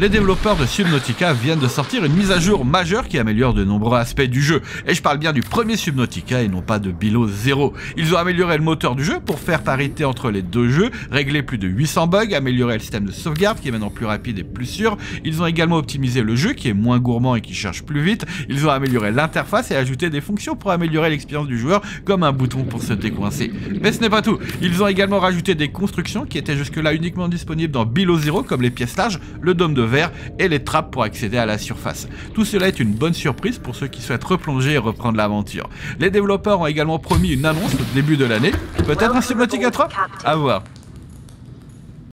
les développeurs de Subnautica viennent de sortir une mise à jour majeure qui améliore de nombreux aspects du jeu. Et je parle bien du premier Subnautica et non pas de Below 0. Ils ont amélioré le moteur du jeu pour faire parité entre les deux jeux, régler plus de 800 bugs, améliorer le système de sauvegarde qui est maintenant plus rapide et plus sûr. Ils ont également optimisé le jeu qui est moins gourmand et qui cherche plus vite. Ils ont amélioré l'interface et ajouté des fonctions pour améliorer l'expérience du joueur comme un bouton pour se décoincer. Mais ce n'est pas tout. Ils ont également rajouté des constructions qui étaient jusque-là uniquement disponibles dans Below 0 comme les pièces larges, le dôme de et les trappes pour accéder à la surface. Tout cela est une bonne surprise pour ceux qui souhaitent replonger et reprendre l'aventure. Les développeurs ont également promis une annonce au début de l'année, peut-être un Subnautica 3 À voir.